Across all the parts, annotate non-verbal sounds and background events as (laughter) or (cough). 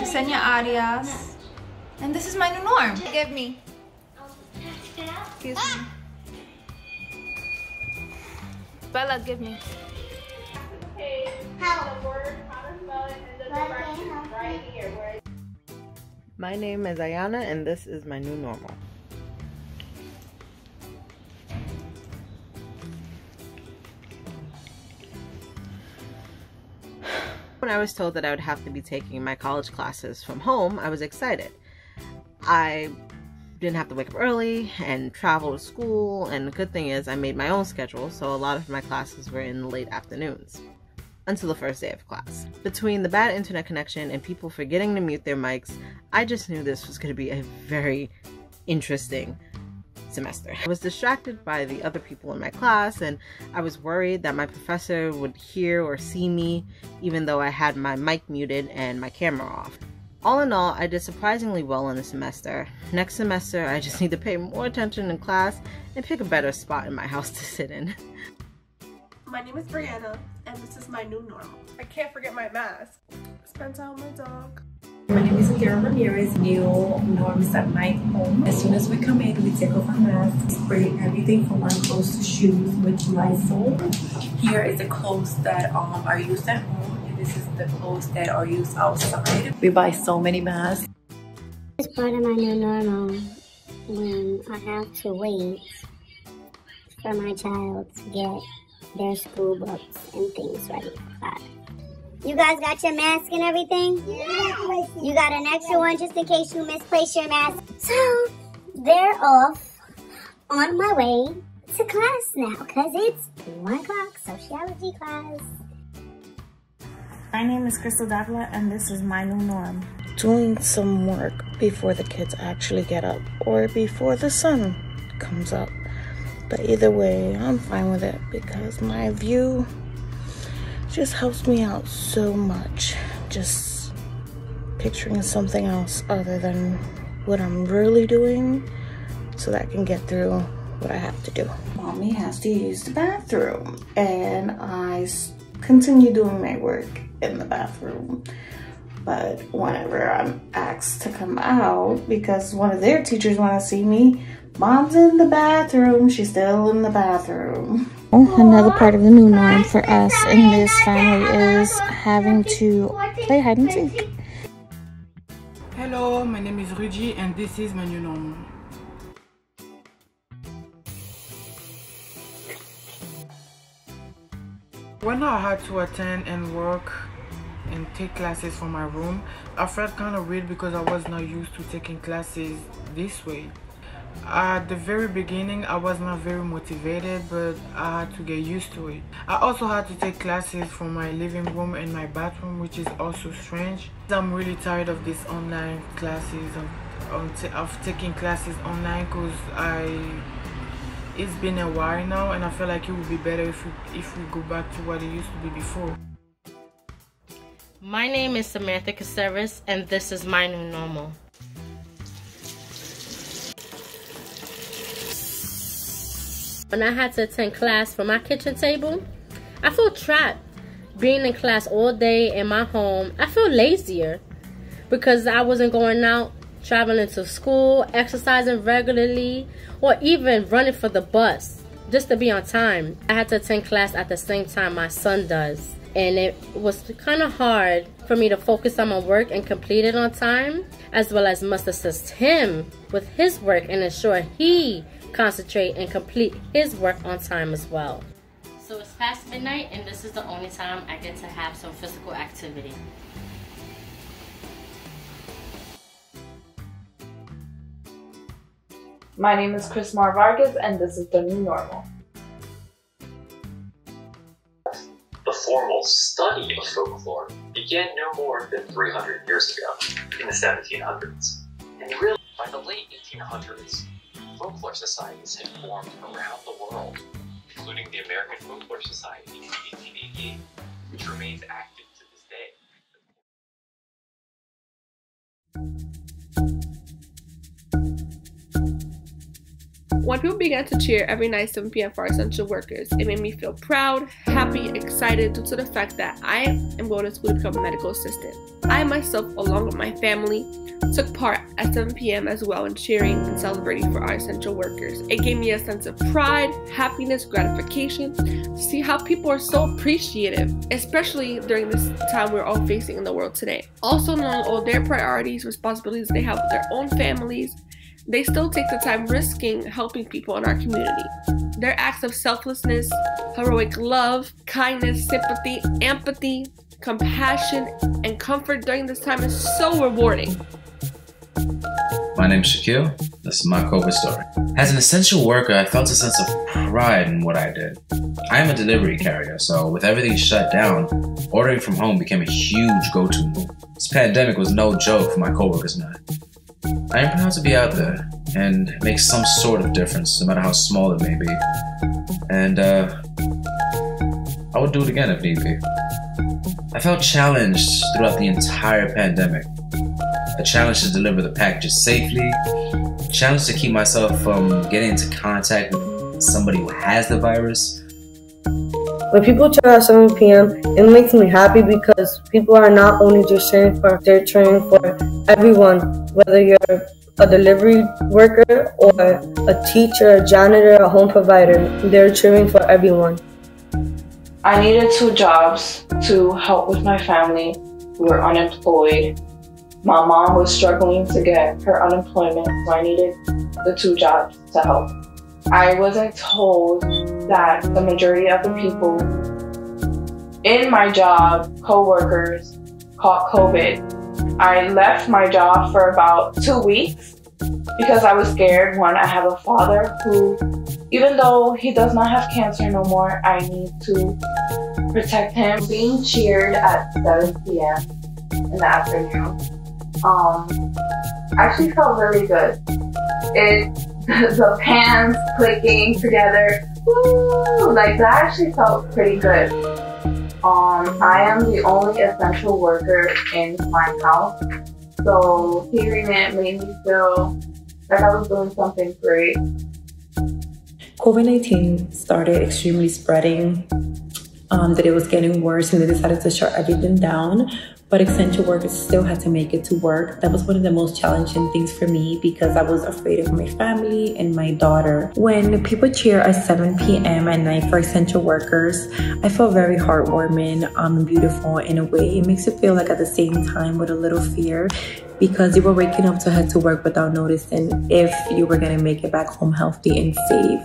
I'm Jasenia Arias. And this is my new norm. Give me. Excuse me. Bella, give me. My name is Ayana and this is my new normal. I was told that I would have to be taking my college classes from home, I was excited. I didn't have to wake up early and travel to school, and the good thing is I made my own schedule, so a lot of my classes were in the late afternoons until the first day of class. Between the bad internet connection and people forgetting to mute their mics, I just knew this was going to be a very interesting semester. I was distracted by the other people in my class and I was worried that my professor would hear or see me even though I had my mic muted and my camera off. All in all, I did surprisingly well in the semester. Next semester, I just (laughs) need to pay more attention in class and pick a better spot in my house (laughs) to sit in. My name is Brianna, and this is my new normal. I can't forget my mask. Spend time my dog. My name is Akira Ramirez. New norms at my home. As soon as we come in, we take off our masks, spray everything from our clothes to shoes with Lysol. Here is the clothes that um, are used at home, and this is the clothes that are used outside. We buy so many masks. It's part of my new normal when I have to wait for my child to get their school books and things ready for class. You guys got your mask and everything? Yeah. You got an extra one just in case you misplace your mask. So they're off on my way to class now because it's one o'clock sociology class. My name is Crystal Davila and this is my new norm. Doing some work before the kids actually get up or before the sun comes up. But either way, I'm fine with it because my view just helps me out so much. Just picturing something else other than what I'm really doing so that I can get through what I have to do. Mommy has to use the bathroom and I continue doing my work in the bathroom. But whenever I'm asked to come out because one of their teachers want to see me, mom's in the bathroom. She's still in the bathroom. Another part of the new norm for us in this family is having to play hide and seek. Hello, my name is Rudy and this is my new norm. When I had to attend and work and take classes from my room, I felt kind of weird because I was not used to taking classes this way. At the very beginning, I was not very motivated, but I had to get used to it. I also had to take classes from my living room and my bathroom, which is also strange. I'm really tired of these online classes, of, of taking classes online because I it's been a while now and I feel like it would be better if we, if we go back to what it used to be before. My name is Samantha Caceres and this is my new normal. When I had to attend class from my kitchen table, I feel trapped. Being in class all day in my home, I feel lazier because I wasn't going out, traveling to school, exercising regularly, or even running for the bus just to be on time. I had to attend class at the same time my son does. And it was kind of hard for me to focus on my work and complete it on time, as well as must assist him with his work and ensure he concentrate and complete his work on time as well. So it's past midnight and this is the only time I get to have some physical activity. My name is Chris Mar Vargas and this is the new normal. The formal study of folklore began no more than 300 years ago, in the 1700s. And really, by the late 1800s, folklore societies had formed around the world, including the American Folklore Society in 1888, which remains active to this day. When people began to cheer every night 7 p.m. for essential workers, it made me feel proud, happy, excited due to the fact that I am going to school to become a medical assistant. I myself, along with my family, took part at 7 p.m. as well in cheering and celebrating for our essential workers. It gave me a sense of pride, happiness, gratification to see how people are so appreciative, especially during this time we're all facing in the world today. Also, knowing all their priorities, responsibilities they have with their own families, they still take the time risking helping people in our community. Their acts of selflessness, heroic love, kindness, sympathy, empathy, compassion, and comfort during this time is so rewarding. My name is Shaquille. This is my COVID story. As an essential worker, I felt a sense of pride in what I did. I am a delivery carrier, so with everything shut down, ordering from home became a huge go-to move. This pandemic was no joke for my coworkers and I. I am proud to be out there and make some sort of difference, no matter how small it may be. And uh, I would do it again if need be. I felt challenged throughout the entire pandemic. A challenge to deliver the packages safely, a challenge to keep myself from getting into contact with somebody who has the virus. When people cheer at 7 p.m., it makes me happy because people are not only just cheering for, they're cheering for everyone, whether you're a delivery worker or a teacher, a janitor, a home provider. They're cheering for everyone. I needed two jobs to help with my family. We were unemployed. My mom was struggling to get her unemployment, so I needed the two jobs to help. I wasn't told that the majority of the people in my job, co-workers, caught COVID. I left my job for about two weeks because I was scared. One, I have a father who even though he does not have cancer no more, I need to protect him. Being cheered at 7 p.m. in the afternoon um, actually felt really good. It, (laughs) the pans clicking together, woo, like that actually felt pretty good. Um, I am the only essential worker in my house, so hearing it made me feel like I was doing something great. COVID 19 started extremely spreading, um, that it was getting worse, and they decided to shut everything down but essential workers still had to make it to work. That was one of the most challenging things for me because I was afraid of my family and my daughter. When people cheer at 7 p.m. at night for essential workers, I felt very heartwarming um, and beautiful in a way. It makes you feel like at the same time with a little fear because you were waking up to head to work without noticing if you were going to make it back home healthy and safe.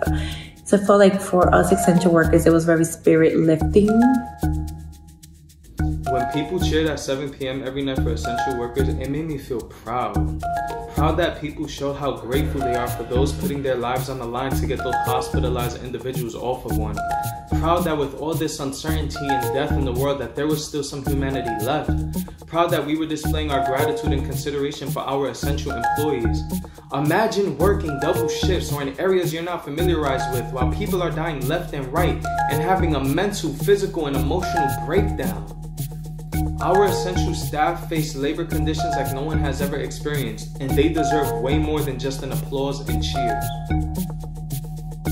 So I felt like for us essential workers, it was very spirit lifting when people cheered at 7 p.m. every night for essential workers, it made me feel proud. Proud that people showed how grateful they are for those putting their lives on the line to get those hospitalized individuals off of one. Proud that with all this uncertainty and death in the world that there was still some humanity left. Proud that we were displaying our gratitude and consideration for our essential employees. Imagine working double shifts or in areas you're not familiarized with while people are dying left and right and having a mental, physical, and emotional breakdown. Our essential staff face labor conditions like no one has ever experienced, and they deserve way more than just an applause and cheers.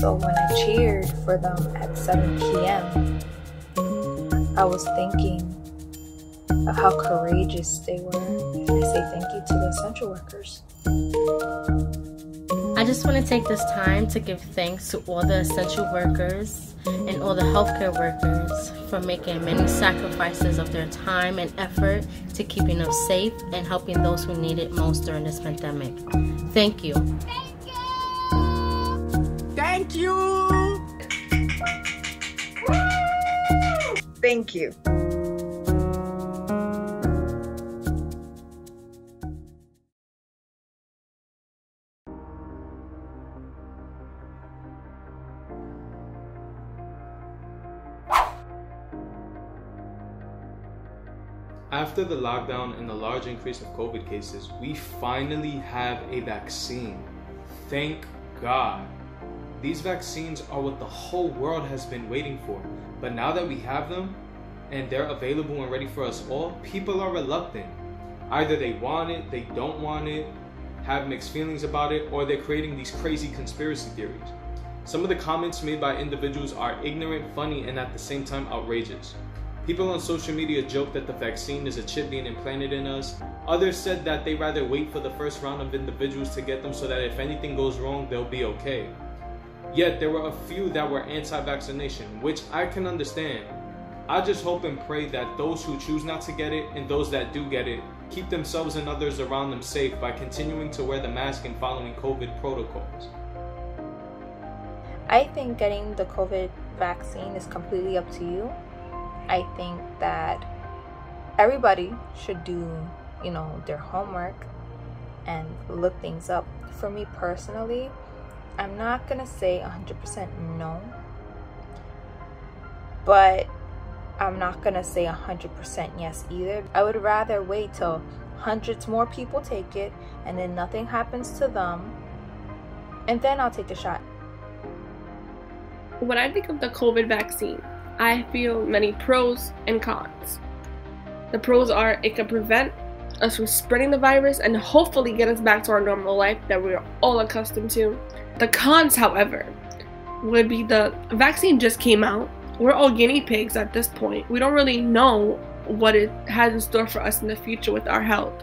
So when I cheered for them at 7 p.m., I was thinking of how courageous they were. And I say thank you to the essential workers. I just want to take this time to give thanks to all the essential workers and all the healthcare workers for making many sacrifices of their time and effort to keeping us safe and helping those who need it most during this pandemic. Thank you. Thank you. Thank you. Woo. Thank you. After the lockdown and the large increase of COVID cases, we finally have a vaccine. Thank God. These vaccines are what the whole world has been waiting for. But now that we have them and they're available and ready for us all, people are reluctant. Either they want it, they don't want it, have mixed feelings about it, or they're creating these crazy conspiracy theories. Some of the comments made by individuals are ignorant, funny, and at the same time outrageous. People on social media joked that the vaccine is a chip being implanted in us. Others said that they rather wait for the first round of individuals to get them so that if anything goes wrong, they'll be okay. Yet there were a few that were anti vaccination, which I can understand. I just hope and pray that those who choose not to get it and those that do get it keep themselves and others around them safe by continuing to wear the mask and following COVID protocols. I think getting the COVID vaccine is completely up to you. I think that everybody should do, you know, their homework and look things up. For me personally, I'm not going to say 100% no, but I'm not going to say 100% yes either. I would rather wait till hundreds more people take it and then nothing happens to them, and then I'll take the shot. When I think of the COVID vaccine, I feel many pros and cons. The pros are it can prevent us from spreading the virus and hopefully get us back to our normal life that we're all accustomed to. The cons, however, would be the vaccine just came out. We're all guinea pigs at this point. We don't really know what it has in store for us in the future with our health.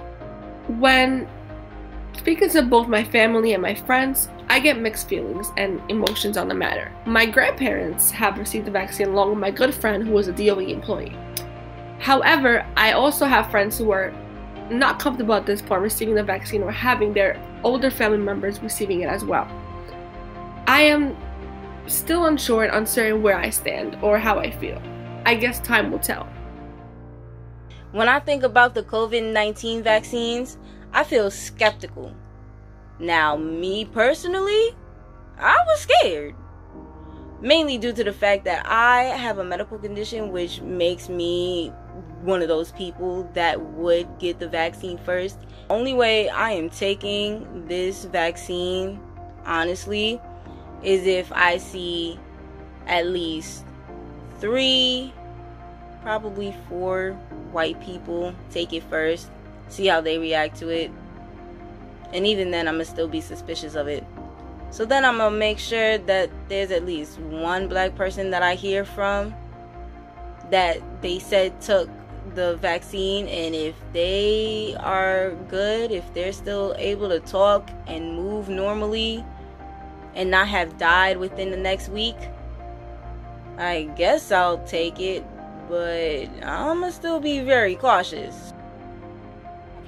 When speaking to both my family and my friends, I get mixed feelings and emotions on the matter. My grandparents have received the vaccine along with my good friend who was a DOE employee. However, I also have friends who are not comfortable at this point receiving the vaccine or having their older family members receiving it as well. I am still unsure and uncertain where I stand or how I feel. I guess time will tell. When I think about the COVID 19 vaccines, I feel skeptical. Now, me personally, I was scared. Mainly due to the fact that I have a medical condition which makes me one of those people that would get the vaccine first. Only way I am taking this vaccine, honestly, is if I see at least three, probably four white people take it first, see how they react to it. And even then, I'm gonna still be suspicious of it. So then I'm gonna make sure that there's at least one black person that I hear from that they said took the vaccine and if they are good, if they're still able to talk and move normally and not have died within the next week, I guess I'll take it, but I'm gonna still be very cautious.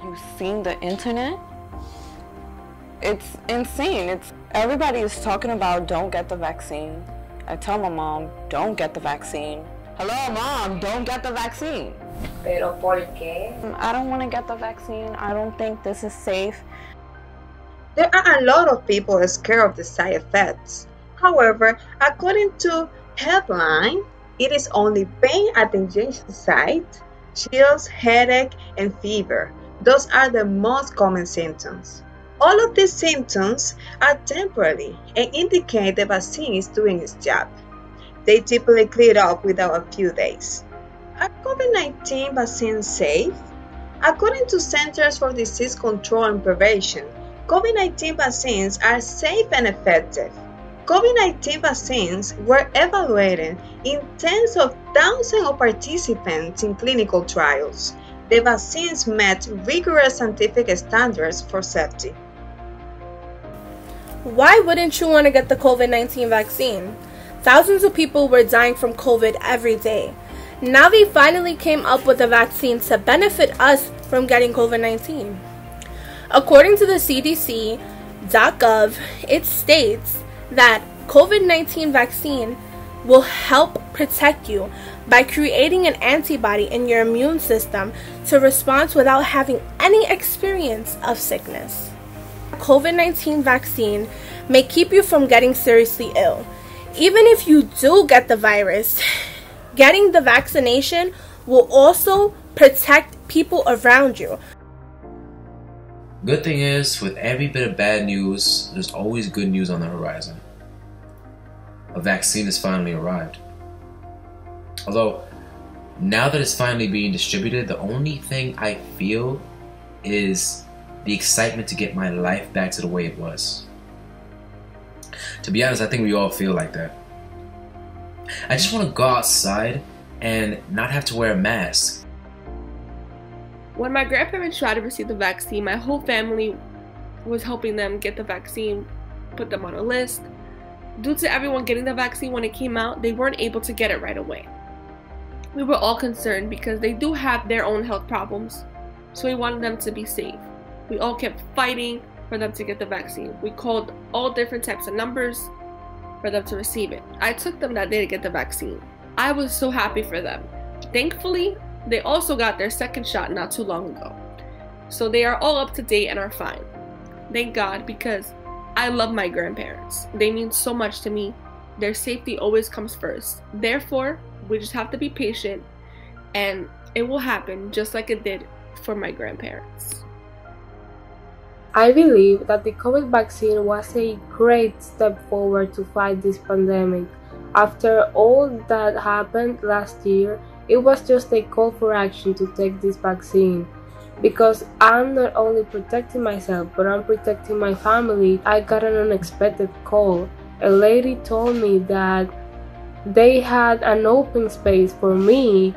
Have you seen the internet? It's insane. It's everybody is talking about don't get the vaccine. I tell my mom, don't get the vaccine. Hello, mom, don't get the vaccine. Pero por qué? I don't want to get the vaccine. I don't think this is safe. There are a lot of people scared of the side effects. However, according to Healthline, it is only pain at the injection site, chills, headache, and fever. Those are the most common symptoms. All of these symptoms are temporary and indicate the vaccine is doing its job. They typically clear up within a few days. Are COVID 19 vaccines safe? According to Centers for Disease Control and Prevention, COVID 19 vaccines are safe and effective. COVID 19 vaccines were evaluated in tens of thousands of participants in clinical trials. The vaccines met rigorous scientific standards for safety. Why wouldn't you want to get the COVID 19 vaccine? Thousands of people were dying from COVID every day. Now they finally came up with a vaccine to benefit us from getting COVID 19. According to the CDC.gov, it states that COVID 19 vaccine will help protect you by creating an antibody in your immune system to respond without having any experience of sickness. COVID 19 vaccine may keep you from getting seriously ill. Even if you do get the virus, (sighs) getting the vaccination will also protect people around you. Good thing is, with every bit of bad news, there's always good news on the horizon. A vaccine has finally arrived. Although, now that it's finally being distributed, the only thing I feel is the excitement to get my life back to the way it was. To be honest, I think we all feel like that. I just want to go outside and not have to wear a mask. When my grandparents tried to receive the vaccine, my whole family was helping them get the vaccine, put them on a list. Due to everyone getting the vaccine when it came out, they weren't able to get it right away. We were all concerned because they do have their own health problems, so we wanted them to be safe. We all kept fighting for them to get the vaccine. We called all different types of numbers for them to receive it. I took them that day to get the vaccine. I was so happy for them. Thankfully, they also got their second shot not too long ago. So they are all up to date and are fine. Thank God because I love my grandparents. They mean so much to me. Their safety always comes first. Therefore, we just have to be patient and it will happen just like it did for my grandparents. I believe that the COVID vaccine was a great step forward to fight this pandemic. After all that happened last year, it was just a call for action to take this vaccine. Because I'm not only protecting myself, but I'm protecting my family. I got an unexpected call. A lady told me that they had an open space for me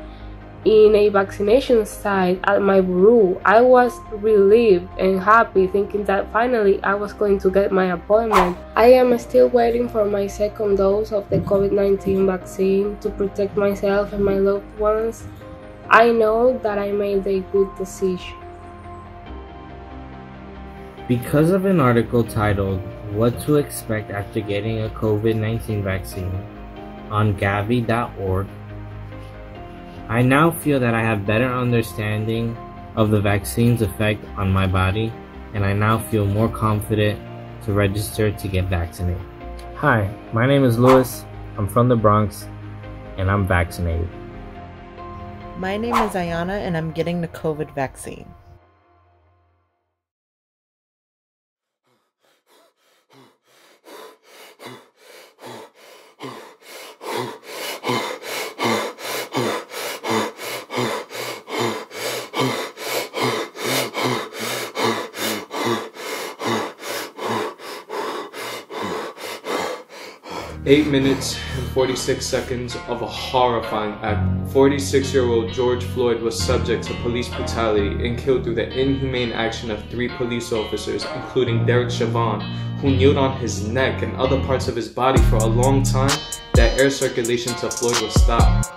in a vaccination site at my bureau. I was relieved and happy thinking that finally I was going to get my appointment. I am still waiting for my second dose of the COVID 19 vaccine to protect myself and my loved ones. I know that I made a good decision. Because of an article titled What to Expect After Getting a COVID 19 Vaccine on Gavi.org, I now feel that I have better understanding of the vaccine's effect on my body, and I now feel more confident to register to get vaccinated. Hi, my name is Lewis. I'm from the Bronx, and I'm vaccinated. My name is Ayana, and I'm getting the COVID vaccine. Eight minutes and 46 seconds of a horrifying act. 46 year old George Floyd was subject to police brutality and killed through the inhumane action of three police officers, including Derek Chauvin, who kneeled on his neck and other parts of his body for a long time. That air circulation to Floyd was stopped.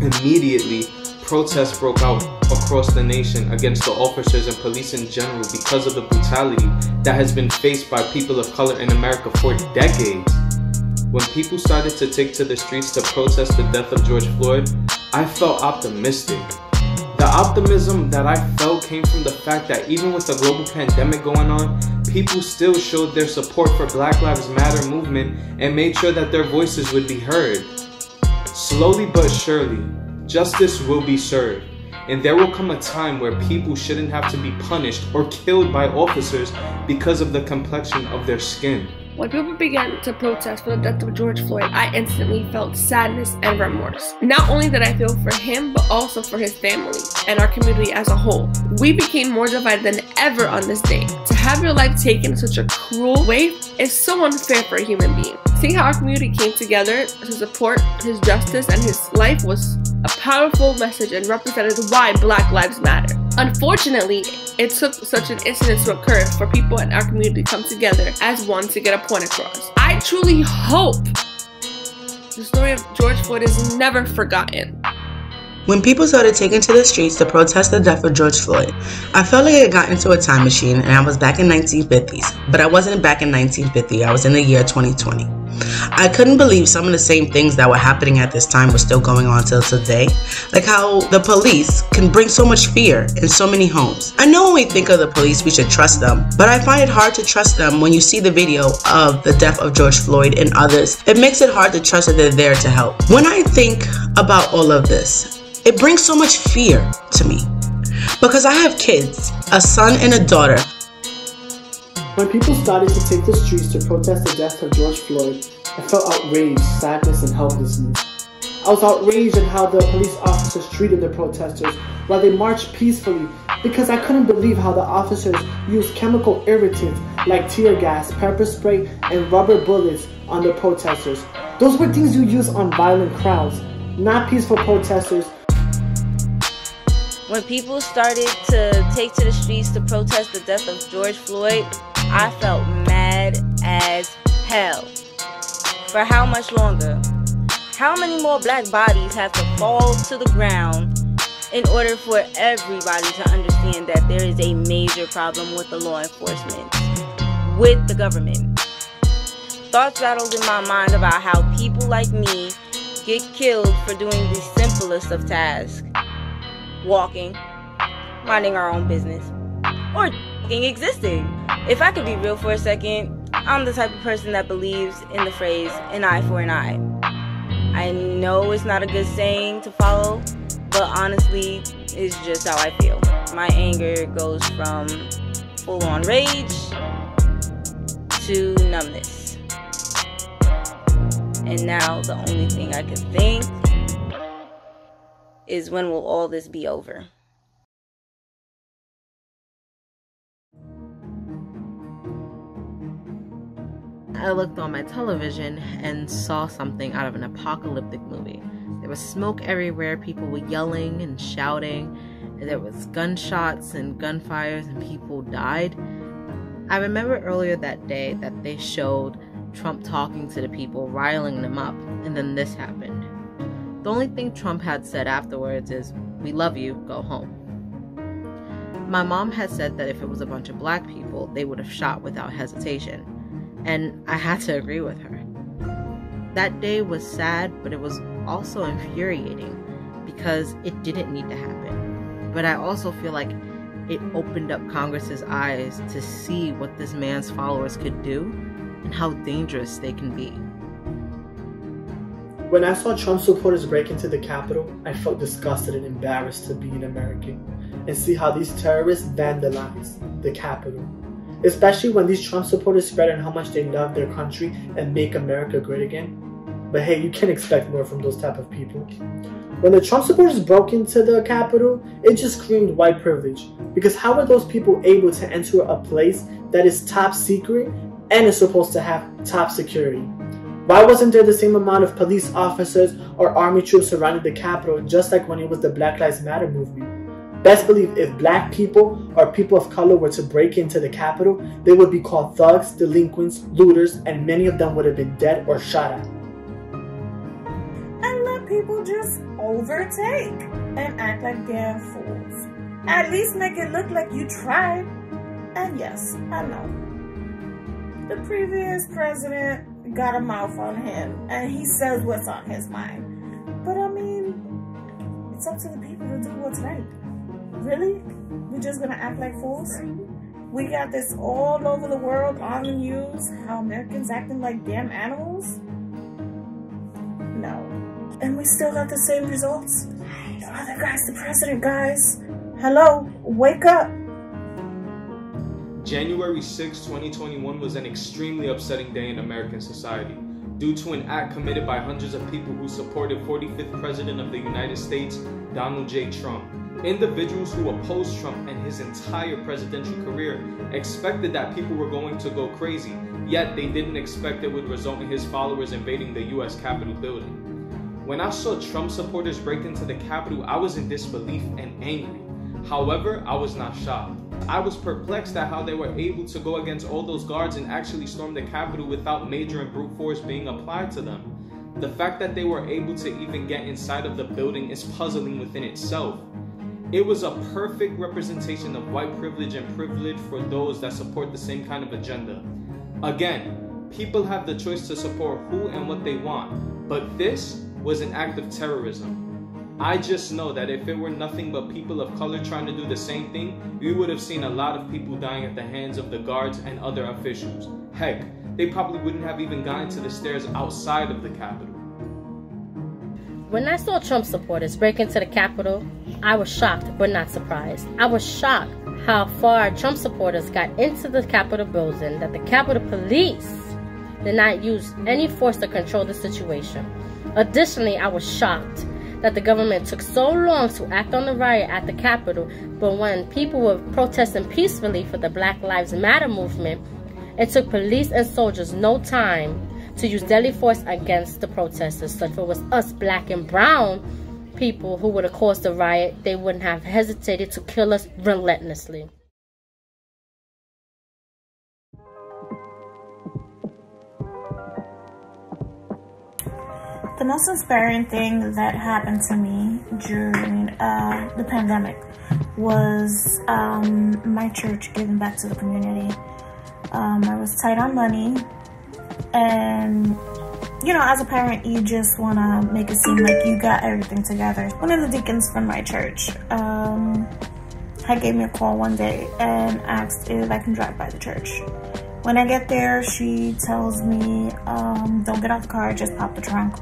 Immediately, protests broke out across the nation against the officers and police in general because of the brutality that has been faced by people of color in America for decades. When people started to take to the streets to protest the death of George Floyd, I felt optimistic. The optimism that I felt came from the fact that even with the global pandemic going on, people still showed their support for Black Lives Matter movement and made sure that their voices would be heard. Slowly but surely, justice will be served, and there will come a time where people shouldn't have to be punished or killed by officers because of the complexion of their skin. When people began to protest for the death of George Floyd, I instantly felt sadness and remorse. Not only did I feel for him, but also for his family and our community as a whole. We became more divided than ever on this day. To have your life taken in such a cruel way is so unfair for a human being. Seeing how our community came together to support his justice and his life was a powerful message and represented why Black Lives Matter. Unfortunately, it took such an incident to occur for people in our community to come together as one to get a point across. I truly hope the story of George Floyd is never forgotten. When people started taking to the streets to protest the death of George Floyd, I felt like I got into a time machine and I was back in 1950s. But I wasn't back in 1950, I was in the year 2020. I couldn't believe some of the same things that were happening at this time were still going on till today. Like how the police can bring so much fear in so many homes. I know when we think of the police, we should trust them, but I find it hard to trust them when you see the video of the death of George Floyd and others. It makes it hard to trust that they're there to help. When I think about all of this, it brings so much fear to me because I have kids, a son and a daughter. When people started to take the streets to protest the death of George Floyd, I felt outraged, sadness, and helplessness. I was outraged at how the police officers treated the protesters while they marched peacefully because I couldn't believe how the officers used chemical irritants like tear gas, pepper spray, and rubber bullets on the protesters. Those were things you use on violent crowds, not peaceful protesters. When people started to take to the streets to protest the death of George Floyd, I felt mad as hell. For how much longer? How many more black bodies have to fall to the ground in order for everybody to understand that there is a major problem with the law enforcement, with the government? Thoughts rattled in my mind about how people like me get killed for doing the simplest of tasks walking, minding our own business, or existing. If I could be real for a second, I'm the type of person that believes in the phrase an eye for an eye. I know it's not a good saying to follow, but honestly, it's just how I feel. My anger goes from full on rage to numbness. And now the only thing I can think is when will all this be over? I looked on my television and saw something out of an apocalyptic movie. There was smoke everywhere, people were yelling and shouting, and there was gunshots and gunfires and people died. I remember earlier that day that they showed Trump talking to the people, riling them up, and then this happened. The only thing Trump had said afterwards is, We love you, go home. My mom had said that if it was a bunch of black people, they would have shot without hesitation and I had to agree with her. That day was sad, but it was also infuriating because it didn't need to happen. But I also feel like it opened up Congress's eyes to see what this man's followers could do and how dangerous they can be. When I saw Trump supporters break into the Capitol, I felt disgusted and embarrassed to be an American and see how these terrorists vandalized the Capitol especially when these Trump supporters spread on how much they love their country and make America great again. But hey, you can't expect more from those type of people. When the Trump supporters broke into the Capitol, it just screamed white privilege. Because how are those people able to enter a place that is top secret and is supposed to have top security? Why wasn't there the same amount of police officers or army troops surrounding the Capitol just like when it was the Black Lives Matter movement? Best believe if black people or people of color were to break into the Capitol, they would be called thugs, delinquents, looters, and many of them would have been dead or shot at. And let people just overtake and act like they're fools. At least make it look like you tried. And yes, I know. The previous president got a mouth on him and he says what's on his mind. But I mean, it's up to the people to do what's right. Really? We're just gonna act like fools? We got this all over the world on the news, how Americans acting like damn animals? No. And we still got the same results? The other guy's the president, guys. Hello, wake up. January 6, 2021 was an extremely upsetting day in American society due to an act committed by hundreds of people who supported 45th President of the United States, Donald J. Trump. Individuals who opposed Trump and his entire presidential career expected that people were going to go crazy, yet they didn't expect it would result in his followers invading the US Capitol building. When I saw Trump supporters break into the Capitol, I was in disbelief and angry. However, I was not shocked. I was perplexed at how they were able to go against all those guards and actually storm the Capitol without major and brute force being applied to them. The fact that they were able to even get inside of the building is puzzling within itself. It was a perfect representation of white privilege and privilege for those that support the same kind of agenda. Again, people have the choice to support who and what they want, but this was an act of terrorism. I just know that if it were nothing but people of color trying to do the same thing, we would have seen a lot of people dying at the hands of the guards and other officials. Heck, they probably wouldn't have even gotten to the stairs outside of the Capitol. When I saw Trump supporters break into the Capitol, I was shocked but not surprised. I was shocked how far Trump supporters got into the Capitol building that the Capitol Police did not use any force to control the situation. Additionally, I was shocked that the government took so long to act on the riot at the Capitol, but when people were protesting peacefully for the Black Lives Matter movement, it took police and soldiers no time to use deadly force against the protesters. So if it was us, black and brown people, who would have caused the riot, they wouldn't have hesitated to kill us relentlessly. The most inspiring thing that happened to me during uh, the pandemic was um, my church giving back to the community. Um, I was tight on money, and you know, as a parent, you just want to make it seem like you got everything together. One of the deacons from my church um, had gave me a call one day and asked if I can drive by the church. When I get there, she tells me, um, don't get out the car, just pop the trunk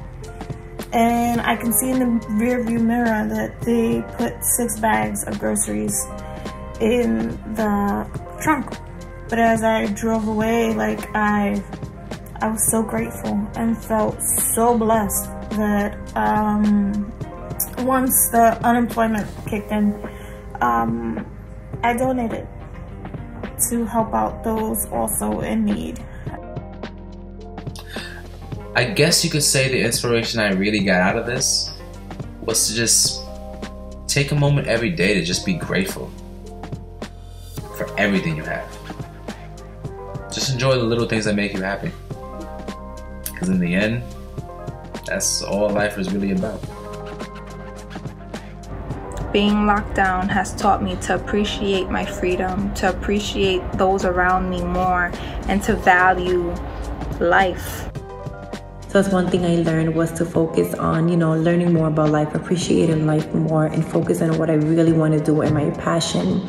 and I can see in the rear view mirror that they put six bags of groceries in the trunk. But as I drove away, like I, I was so grateful and felt so blessed that um, once the unemployment kicked in, um, I donated to help out those also in need. I guess you could say the inspiration I really got out of this was to just take a moment every day to just be grateful for everything you have. Just enjoy the little things that make you happy. Because in the end, that's all life is really about. Being locked down has taught me to appreciate my freedom, to appreciate those around me more, and to value life. So that's one thing I learned was to focus on, you know, learning more about life, appreciating life more, and focus on what I really want to do and my passion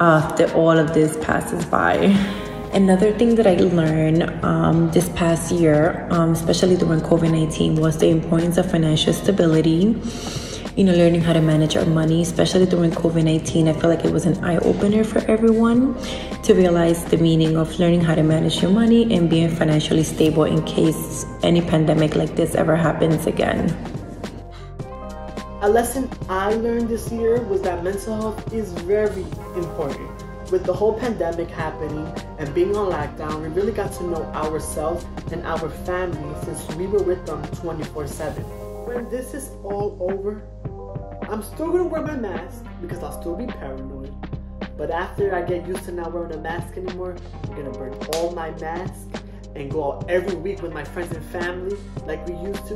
uh, after all of this passes by. Another thing that I learned um, this past year, um, especially during COVID 19, was the importance of financial stability you know, learning how to manage our money, especially during COVID 19. I feel like it was an eye opener for everyone to realize the meaning of learning how to manage your money and being financially stable in case any pandemic like this ever happens again. A lesson I learned this year was that mental health is very important. With the whole pandemic happening and being on lockdown, we really got to know ourselves and our family since we were with them 24 7. When this is all over, I'm still gonna wear my mask because I'll still be paranoid. But after I get used to not wearing a mask anymore, I'm gonna burn all my masks and go out every week with my friends and family like we used to.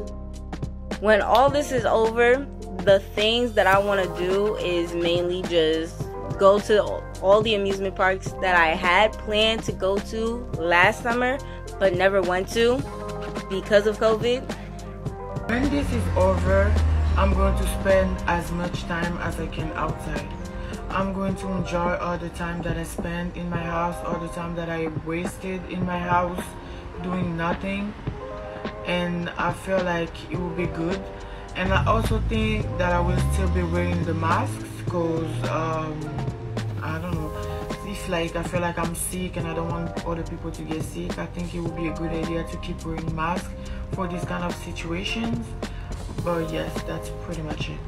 When all this is over, the things that I want to do is mainly just go to all the amusement parks that I had planned to go to last summer but never went to because of COVID. When this is over, I'm going to spend as much time as I can outside. I'm going to enjoy all the time that I spent in my house, all the time that I wasted in my house doing nothing. And I feel like it will be good. And I also think that I will still be wearing the masks because, um, I don't know, if like I feel like I'm sick and I don't want other people to get sick, I think it would be a good idea to keep wearing masks for these kind of situations. But yes, that's pretty much it.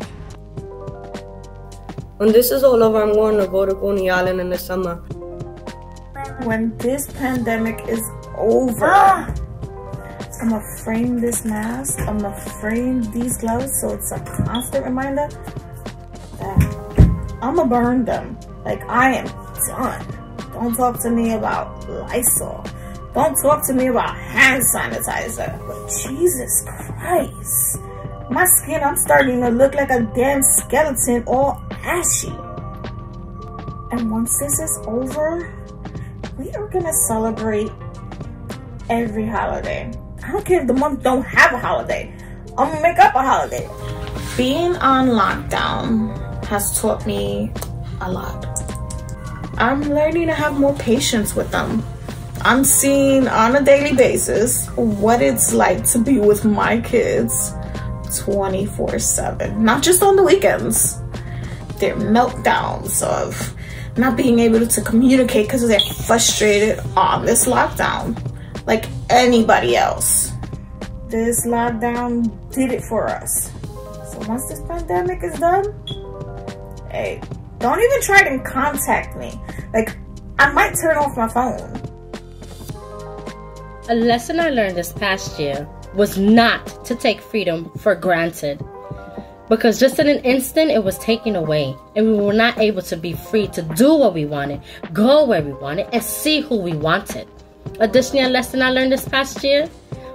When this is all over, I'm going to go to Coney Island in the summer. When this pandemic is over, ah! I'm gonna frame this mask, I'm gonna frame these gloves so it's a constant reminder that I'm gonna burn them. Like, I am done. Don't talk to me about Lysol. Don't talk to me about hand sanitizer. But Jesus Christ. My skin, I'm starting to look like a damn skeleton, all ashy. And once this is over, we are gonna celebrate every holiday. I don't care if the month don't have a holiday. I'm gonna make up a holiday. Being on lockdown has taught me a lot. I'm learning to have more patience with them. I'm seeing on a daily basis what it's like to be with my kids 24 7, not just on the weekends. Their meltdowns of not being able to communicate because they're frustrated on this lockdown, like anybody else. This lockdown did it for us. So once this pandemic is done, hey, don't even try to contact me. Like, I might turn off my phone. A lesson I learned this past year was not to take freedom for granted. Because just in an instant, it was taken away, and we were not able to be free to do what we wanted, go where we wanted, and see who we wanted. Additionally, a lesson I learned this past year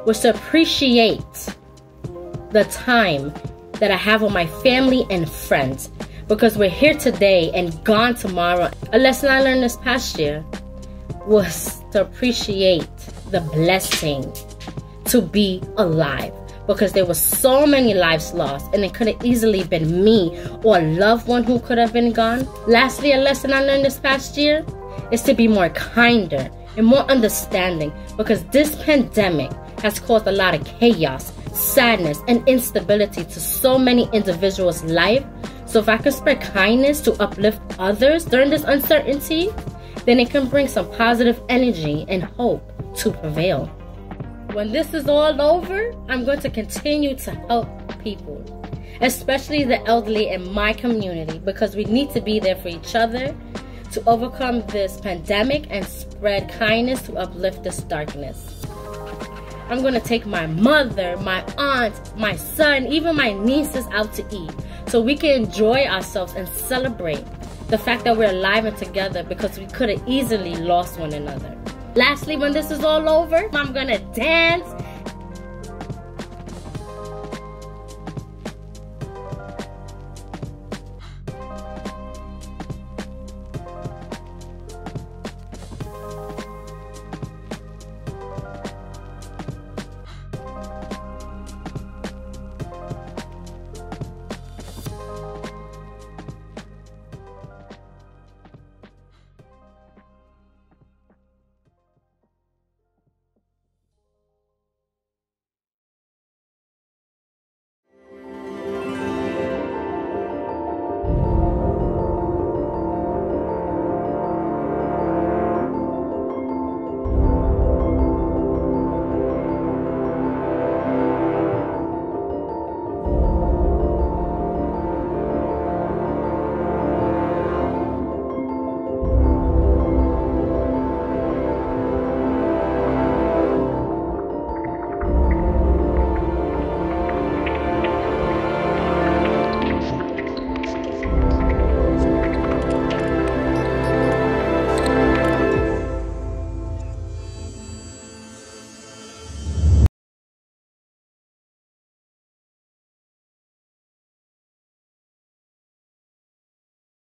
was to appreciate the time that I have with my family and friends because we're here today and gone tomorrow. A lesson I learned this past year was to appreciate the blessing to be alive because there were so many lives lost and it could have easily been me or a loved one who could have been gone. Lastly, a lesson I learned this past year is to be more kinder and more understanding because this pandemic has caused a lot of chaos, sadness, and instability to so many individuals' life so if I can spread kindness to uplift others during this uncertainty, then it can bring some positive energy and hope to prevail. When this is all over, I'm going to continue to help people, especially the elderly in my community, because we need to be there for each other to overcome this pandemic and spread kindness to uplift this darkness. I'm gonna take my mother, my aunt, my son, even my nieces out to eat so we can enjoy ourselves and celebrate the fact that we're alive and together because we could have easily lost one another. Lastly, when this is all over, I'm gonna dance